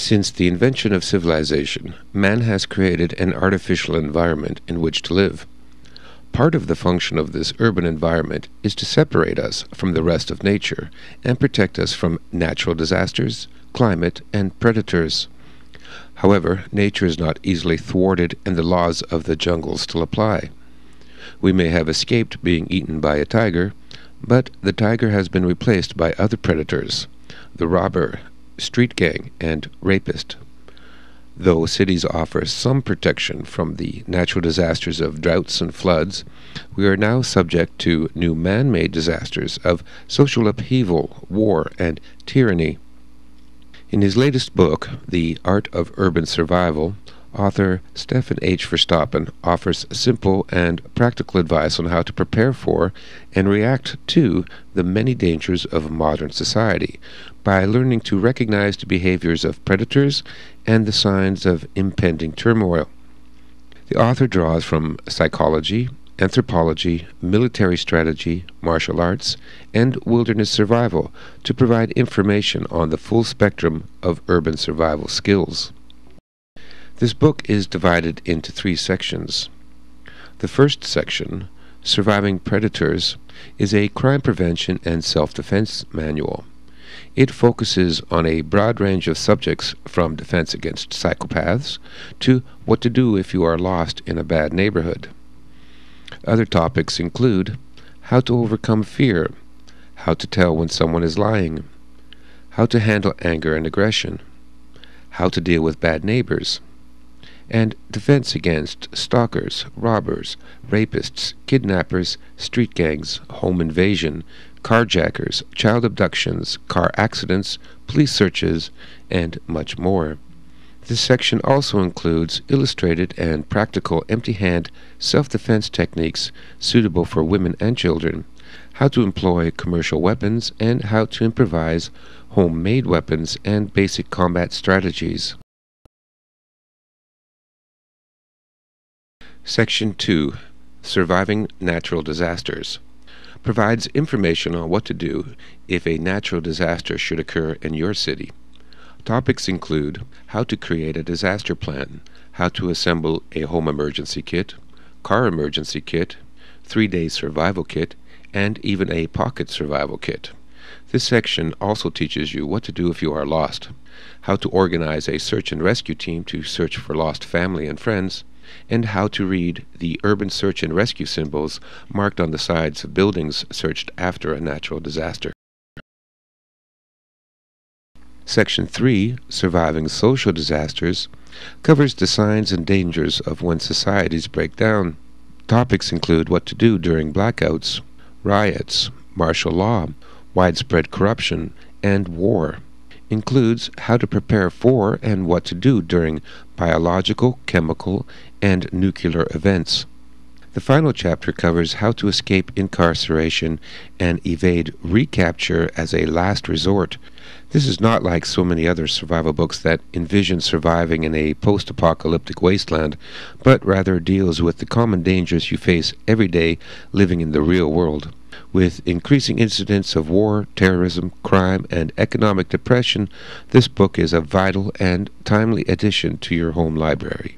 Since the invention of civilization, man has created an artificial environment in which to live. Part of the function of this urban environment is to separate us from the rest of nature and protect us from natural disasters, climate, and predators. However, nature is not easily thwarted and the laws of the jungle still apply. We may have escaped being eaten by a tiger, but the tiger has been replaced by other predators the robber, street gang, and rapist. Though cities offer some protection from the natural disasters of droughts and floods, we are now subject to new man made disasters of social upheaval, war, and tyranny. In his latest book, The Art of Urban Survival, author Stefan H. Verstappen offers simple and practical advice on how to prepare for and react to the many dangers of modern society by learning to recognize the behaviors of predators and the signs of impending turmoil. The author draws from psychology, anthropology, military strategy, martial arts, and wilderness survival to provide information on the full spectrum of urban survival skills. This book is divided into three sections. The first section, Surviving Predators, is a crime prevention and self defense manual. It focuses on a broad range of subjects from defense against psychopaths to what to do if you are lost in a bad neighborhood. Other topics include how to overcome fear, how to tell when someone is lying, how to handle anger and aggression, how to deal with bad neighbors, and defense against stalkers, robbers, rapists, kidnappers, street gangs, home invasion, carjackers, child abductions, car accidents, police searches, and much more. This section also includes illustrated and practical empty hand self defense techniques suitable for women and children, how to employ commercial weapons, and how to improvise homemade weapons and basic combat strategies. Section 2 Surviving Natural Disasters provides information on what to do if a natural disaster should occur in your city. Topics include how to create a disaster plan, how to assemble a home emergency kit, car emergency kit, three day survival kit, and even a pocket survival kit. This section also teaches you what to do if you are lost, how to organize a search and rescue team to search for lost family and friends, and how to read the urban search and rescue symbols marked on the sides of buildings searched after a natural disaster. Section 3, Surviving Social Disasters, covers the signs and dangers of when societies break down. Topics include what to do during blackouts, riots, martial law, widespread corruption, and war includes how to prepare for and what to do during biological, chemical, and nuclear events. The final chapter covers how to escape incarceration and evade recapture as a last resort. This is not like so many other survival books that envision surviving in a post apocalyptic wasteland, but rather deals with the common dangers you face every day living in the real world. With increasing incidents of war, terrorism, crime, and economic depression, this book is a vital and timely addition to your home library.